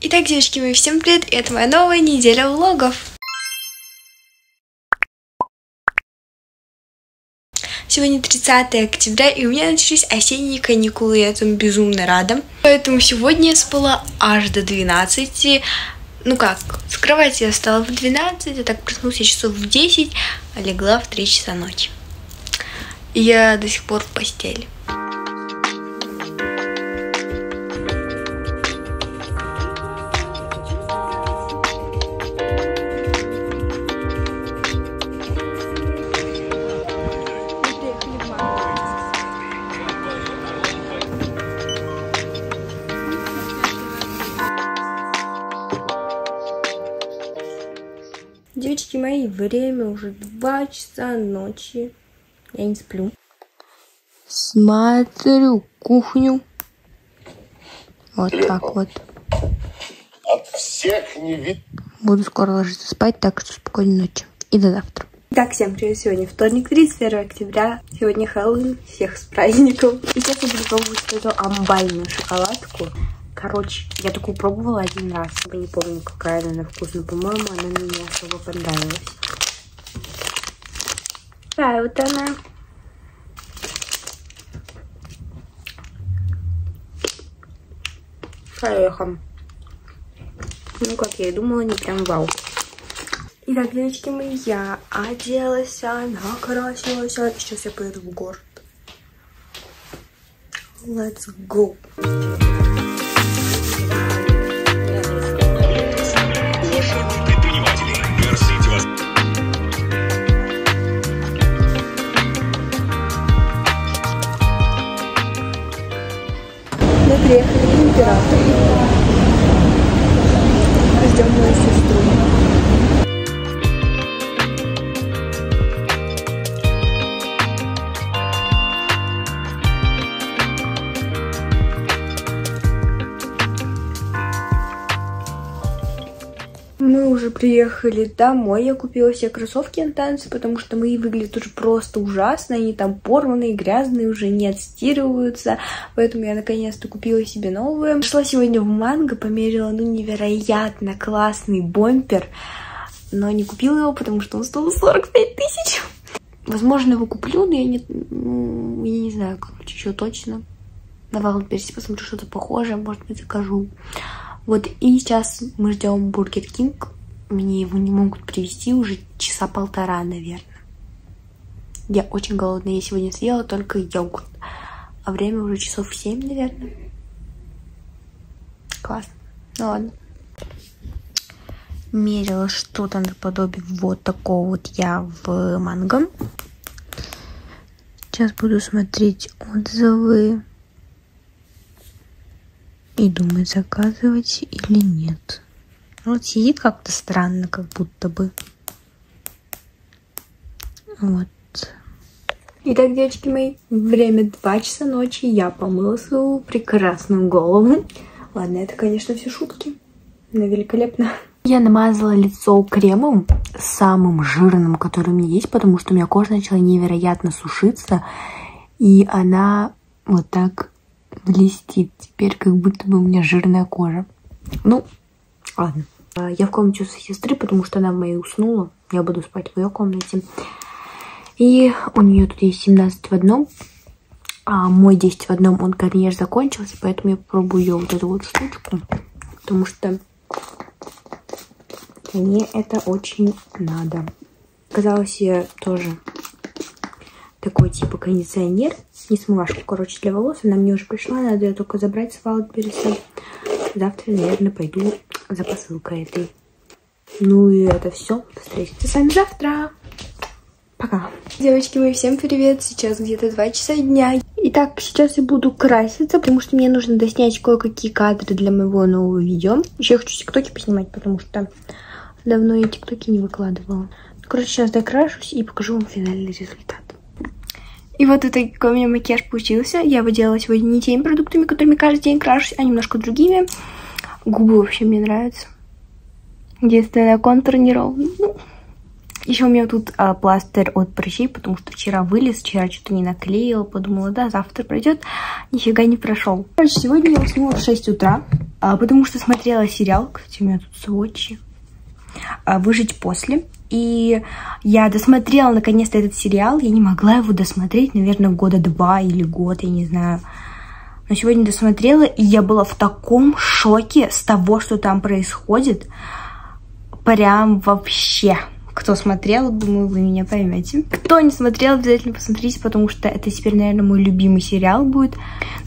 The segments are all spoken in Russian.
Итак, девочки, мои всем привет, и это моя новая неделя влогов. Сегодня 30 октября, и у меня начались осенние каникулы, я этому безумно рада. Поэтому сегодня я спала аж до 12. Ну как, с кровати я встала в 12, а так проснулась я часов в 10, а легла в 3 часа ночи. И я до сих пор в постели. 2 часа ночи. Я не сплю. Смотрю кухню. Вот так вот. От всех не вид. Буду скоро ложиться спать, так что спокойной ночи. И до завтра. Итак, всем привет. Сегодня вторник, 31 октября. Сегодня Хэллоуин. Всех с праздником. И сейчас я буду пробовать эту амбальную шоколадку. Короче, я такую пробовала один раз. Я не помню, какая она на вкус, но, по-моему, она мне не особо понравилась. Да, вот она. Орехом. Ну, как я и думала, не прям вау. Итак, девочки мои, я оделась, накрасилась. Сейчас я поеду в город. Let's go. В Император. Ждем мою сестру. Приехали домой. Я купила себе кроссовки на танцы, потому что мои выглядят уже просто ужасно. Они там порванные, грязные, уже не отстирываются. Поэтому я наконец-то купила себе новые. Пошла сегодня в Mango, померила, ну, невероятно классный бомбер. Но не купила его, потому что он стоил 45 тысяч. Возможно, его куплю, но я не, ну, я не знаю, короче, еще точно. На Wildberries посмотрю что-то похожее, может быть, закажу. Вот и сейчас мы ждем Burger King. Мне его не могут привезти уже часа полтора, наверное. Я очень голодная. Я сегодня съела только йогурт. А время уже часов семь, наверное. Классно. Ну ладно. Мерила что-то наподобие вот такого вот я в манго. Сейчас буду смотреть отзывы и думать, заказывать или нет. Вот сидит как-то странно, как будто бы. Вот. Итак, девочки мои, время 2 часа ночи. Я помыла свою прекрасную голову. Ладно, это, конечно, все шутки. Но великолепно. Я намазала лицо кремом самым жирным, который у меня есть, потому что у меня кожа начала невероятно сушиться. И она вот так блестит. Теперь как будто бы у меня жирная кожа. Ну, ладно. А, Я в комнате у сестры, потому что она в моей уснула. Я буду спать в ее комнате. И у нее тут есть 17 в одном. А мой 10 в одном, он, конечно, закончился. Поэтому я попробую ее вот эту вот штучку. Потому что мне это очень надо. Оказалось, я тоже такой типа кондиционер, не смывашку, короче, для волос. Она мне уже пришла, надо ее только забрать с Валдберриса. Завтра, наверное, пойду за посылкой этой. Ну и это все. Встретимся с вами завтра. Пока. Девочки мои, всем привет. Сейчас где-то 2 часа дня. Итак, сейчас я буду краситься, потому что мне нужно доснять кое-какие кадры для моего нового видео. Еще я хочу тиктоки поснимать, потому что давно я тиктоки не выкладывала. Короче, сейчас докрашусь и покажу вам финальный результат. И вот это какой у меня макияж получился. Я его делала сегодня не теми продуктами, которыми каждый день крашусь, а немножко другими. Губы вообще мне нравятся. Единственное, контур не ровный. Ну, Еще у меня тут а, пластырь от прыщей, потому что вчера вылез, вчера что-то не наклеила, подумала, да, завтра пройдет, нифига не прошел. Короче, сегодня я уснула в 6 утра, а, потому что смотрела сериал, кстати, у меня тут сводчи, а, «Выжить после». И я досмотрела наконец-то этот сериал, я не могла его досмотреть, наверное, года два или год, я не знаю. Но сегодня досмотрела, и я была в таком шоке с того, что там происходит. Прям вообще. Кто смотрел, думаю, вы меня поймете. Кто не смотрел, обязательно посмотрите, потому что это теперь, наверное, мой любимый сериал будет.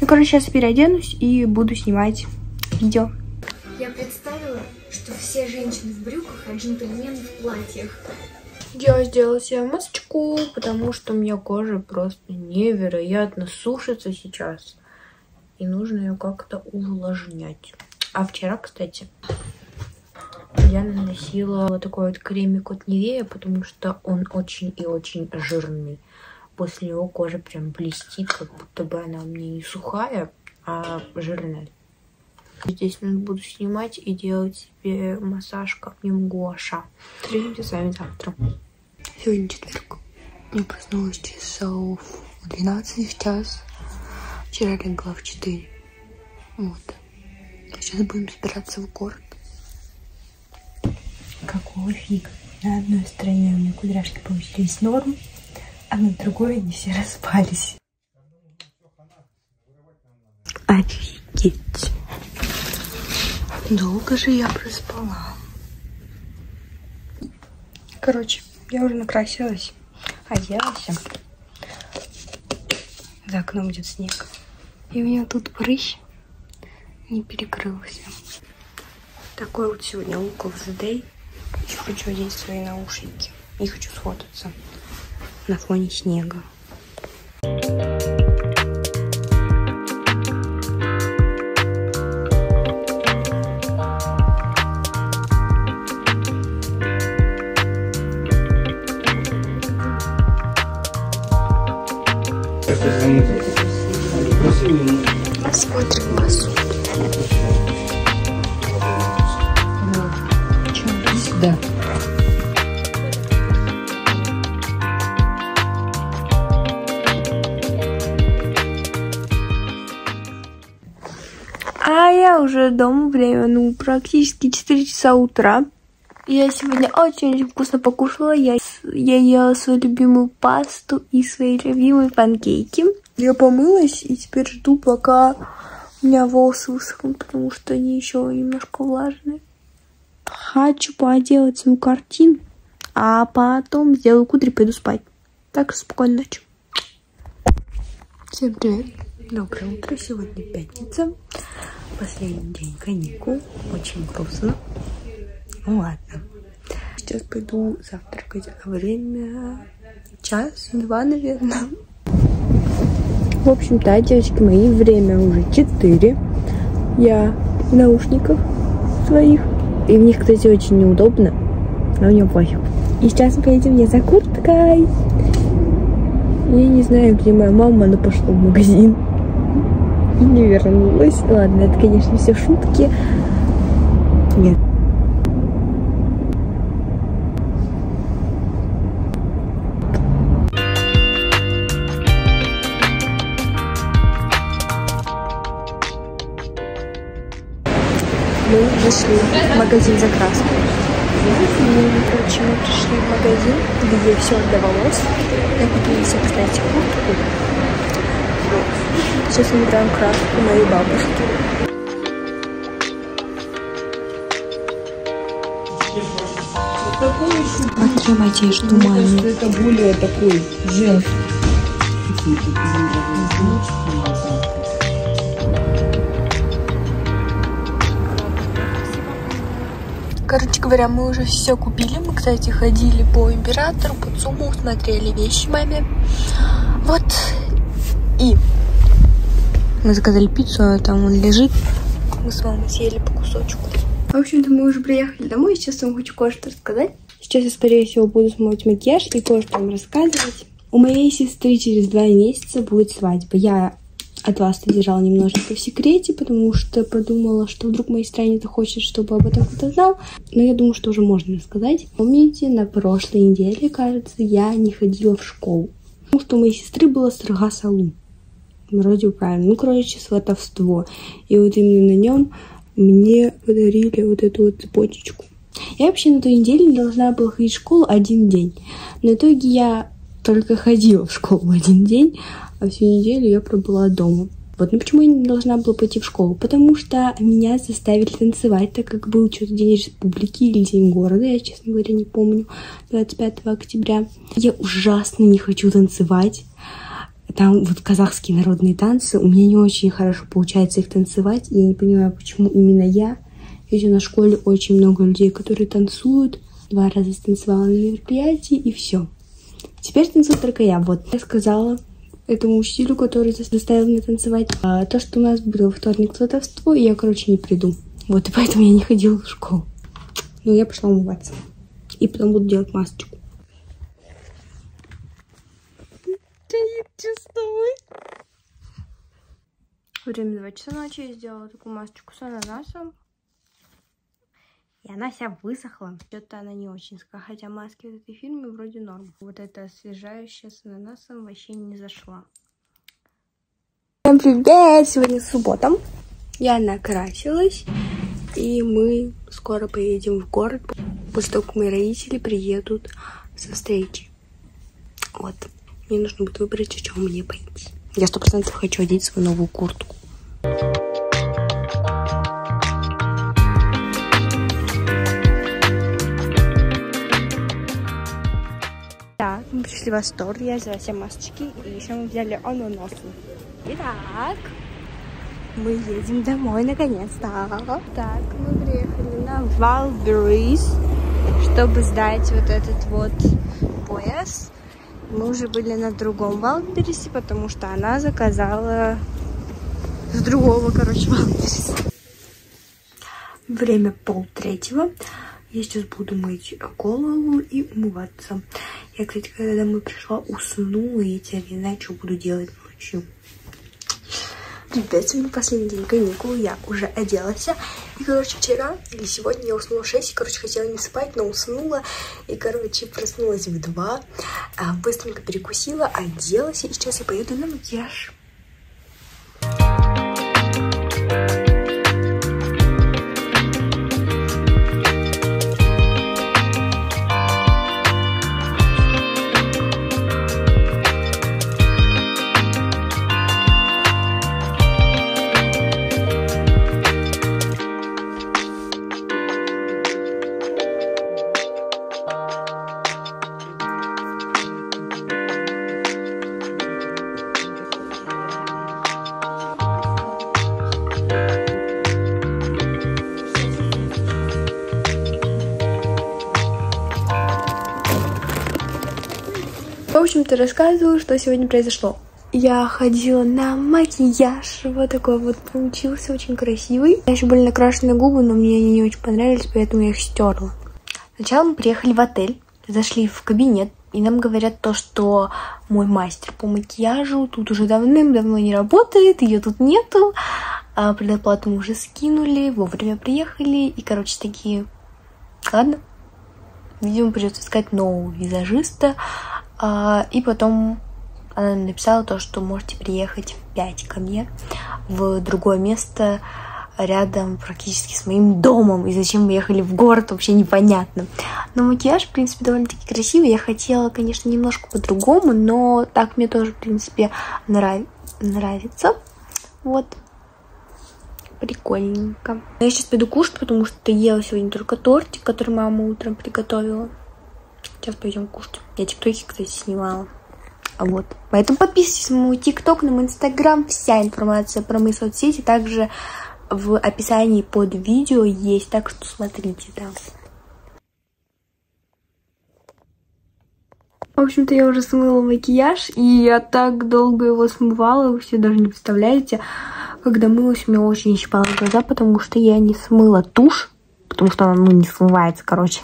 Ну, короче, сейчас переоденусь и буду снимать видео. Я представила, что все женщины в брюках, а джентльмены в платьях. Я сделала себе масочку, потому что у меня кожа просто невероятно сушится сейчас. И нужно ее как-то увлажнять. А вчера, кстати, я наносила вот такой вот кремик от Невея, потому что он очень и очень жирный. После него кожа прям блестит, как будто бы она у меня не сухая, а жирная. Здесь я буду снимать и делать себе массаж как ним Гоша. Встретимся с вами завтра. Сегодня четверг. Я проснулась часов в 12 в час. Вчера легла в 4. Вот. Сейчас будем собираться в город. Какого фига? На одной стороне у меня кудряшки получились норм, а на другой они все распались. Офигеть. Долго же я проспала. Короче, я уже накрасилась, оделась. За окном идет снег. И у меня тут прыщ не перекрылся. Такой вот сегодня of the day. Еще хочу одеть свои наушники. И хочу сфотаться на фоне снега. Уже дома, время, ну, практически 4 часа утра. Я сегодня очень вкусно покушала. Я, я ела свою любимую пасту и свои любимые панкейки. Я помылась и теперь жду, пока у меня волосы высохнут, потому что они еще немножко влажные. Хочу поделать свою картину, а потом сделаю кудри и пойду спать. Так, спокойной ночи. Всем привет. Доброе утро. Сегодня пятница. Последний день каникул. Очень грустно. Ну ладно. Сейчас пойду завтракать. А время час-два, наверное. В общем-то, девочки мои, время уже 4. Я в наушниках своих. И в них, кстати, очень неудобно. Но мне пофиг. И сейчас мы поедем мне за курткой. Я не знаю, где моя мама, она пошла в магазин. И не вернулась. Ладно, это, конечно, все шутки. Нет. мы вышли в магазин за краской. И, короче, мы пришли в магазин, где все волос. Я купила себе, кстати, куртку. Сейчас мы выбираем краску моей бабушки. Смотрим одежду маме. Это более такой женский. Короче говоря, мы уже все купили. Мы, кстати, ходили по императору, по ЦУМу, смотрели вещи маме. Вот. И мы заказали пиццу, она там он лежит. Мы с мамой съели по кусочку. В общем-то, мы уже приехали домой. Сейчас вам хочу кое-что рассказать. Сейчас я, скорее всего, буду смывать макияж и кое-что вам рассказывать. У моей сестры через два месяца будет свадьба. Я от вас держала немножечко в секрете, потому что подумала, что вдруг моей стране захочет, чтобы об этом кто-то знал. Но я думаю, что уже можно сказать. Помните, на прошлой неделе, кажется, я не ходила в школу. Потому что у моей сестры было строга. Вроде правильно. Ну, короче, сватовство. И вот именно на нем мне подарили вот эту вот цепочечку. Я вообще на той неделе должна была ходить в школу один день. Но в итоге я только ходила в школу один день, а всю неделю я пробыла дома. Вот, ну почему я не должна была пойти в школу? Потому что меня заставили танцевать, так как был что-то День Республики или День города, я, честно говоря, не помню, 25 октября. Я ужасно не хочу танцевать. Там вот казахские народные танцы, у меня не очень хорошо получается их танцевать, я не понимаю, почему именно я. Ведь у нас в школе очень много людей, которые танцуют. Два раза станцевала на мероприятии, и все. Теперь танцую только я. Вот я сказала этому учителю, который заставил меня танцевать, а, то, что у нас был вторник сватовство, и я, короче, не приду. Вот, и поэтому я не ходила в школу. Но я пошла умываться. И потом буду делать масочку. Время 2 часа ночи я сделала такую масочку с ананасом. И она вся высохла. Что-то она не очень сухая. Хотя маски в этой фирме вроде норм. Вот эта освежающая с ананасом вообще не зашла. Всем привет! Сегодня суббота. Я накрасилась. И мы скоро поедем в город. После того, как мои родители приедут со встречи. Вот. Мне нужно будет выбрать, о чем мне пойти. Я сто процентов хочу одеть свою новую куртку. Так, мы пришли в Астор, я взяла все масочки, и еще мы взяли ананасы. Итак, мы едем домой наконец-то. Так, мы приехали на Валберис, чтобы сдать вот этот вот пояс. Мы уже были на другом Валберисе, потому что она заказала с другого, короче, Валбериса. Время пол третьего. Я сейчас буду мыть голову и умываться. Я, кстати, когда домой пришла, уснула, и теперь не знаю, что буду делать ночью. Ребят, сегодня последний день каникул, я уже оделась. И, короче, вчера или сегодня я уснула в 6, и, короче, хотела не спать, но уснула. И, короче, проснулась в 2, а, быстренько перекусила, оделась, и сейчас я поеду на макияж. В общем-то, рассказываю, что сегодня произошло. Я ходила на макияж, вот такой вот получился, очень красивый. Меня еще были накрашены губы, но мне они не очень понравились, поэтому я их стерла. Сначала мы приехали в отель, зашли в кабинет, и нам говорят то, что мой мастер по макияжу тут уже давным-давно не работает, ее тут нету, а предоплату мы уже скинули, вовремя приехали, и, короче, такие, ладно, видимо, придется искать нового визажиста, и потом она написала то, что можете приехать в 5 ко мне в другое место рядом практически с моим домом. И зачем мы ехали в город, вообще непонятно. Но макияж, в принципе, довольно-таки красивый. Я хотела, конечно, немножко по-другому, но так мне тоже, в принципе, нрав... нравится. Вот. Прикольненько. Я сейчас пойду кушать, потому что ела сегодня только тортик, который мама утром приготовила. Сейчас пойдем кушать. Я тиктоки, кстати, снимала. А вот. Поэтому подписывайтесь на мой тикток, на мой инстаграм. Вся информация про мои соцсети также в описании под видео есть. Так что смотрите там. В общем-то, я уже смыла макияж, и я так долго его смывала, вы все даже не представляете. Когда мылась, у меня очень щипало глаза, потому что я не смыла тушь, потому что она, ну, не смывается, короче.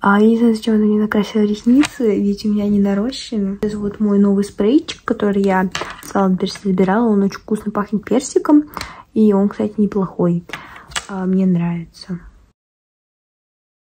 А я не знаю, зачем она мне накрасила ресницы, ведь у меня они нарощены. Это вот мой новый спрейчик, который я с Wildberries забирала. Он очень вкусно пахнет персиком. И он, кстати, неплохой. А, мне нравится.